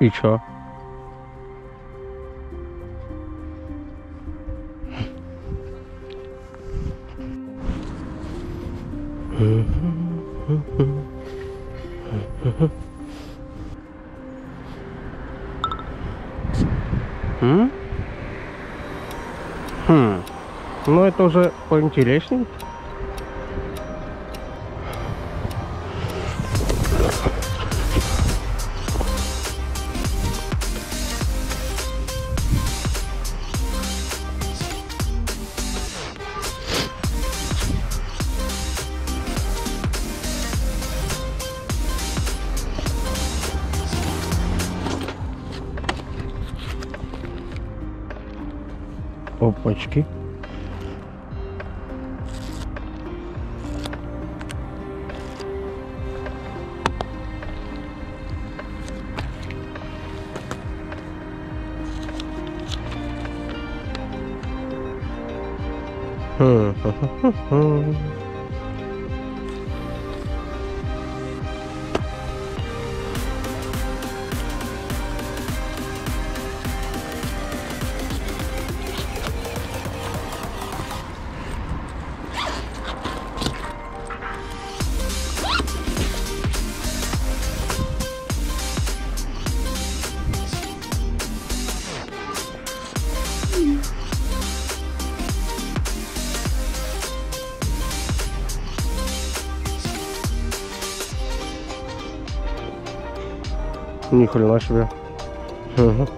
И чё? Хм. Ну это уже поинтереснее. Опачки. Хм-хм-хм-хм. Ни хрена себе. Мгм.